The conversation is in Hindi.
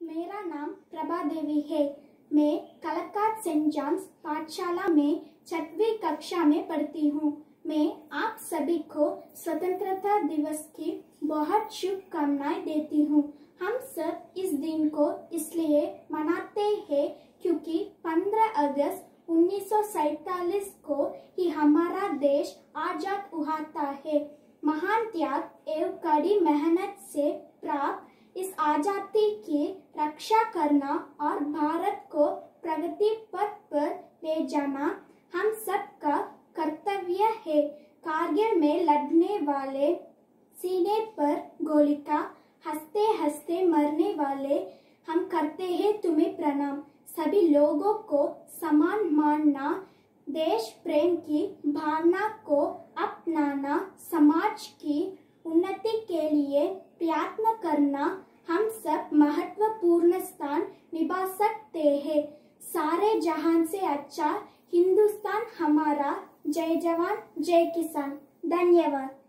मेरा नाम प्रभा देवी है। मैं कलकात सेंट जॉन्स पाठशाला में छठवीं कक्षा में पढ़ती हूँ। मैं आप सभी को स्वतंत्रता दिवस की बहुत शुभकामनाएँ देती हूँ। हम सब इस दिन को इसलिए मनाते हैं क्योंकि 15 अगस्त उन्नीस को ही हमारा देश आज़ाद था है। महान त्याग एवं कड़ी मेहनत से प्राप्त इस आज़ादी की रक्षा करना और भारत को प्रगति पथ पर ले जाना हम सबका कर्तव्य है। कारगिल में लड़ने वाले सीने पर गोली का हँसते हँसते मरने वाले हम करते हैं तुम्हें प्रणाम। सभी लोगों को समान मानना, देश प्रेम की भावना को अपनाना, समाज की उन्नति के लिए प्रयत्न करना सब महत्वपूर्ण स्थान निभा सकते हैं। सारे जहान से अच्छा हिंदुस्तान हमारा। जय जवान, जय किसान। धन्यवाद।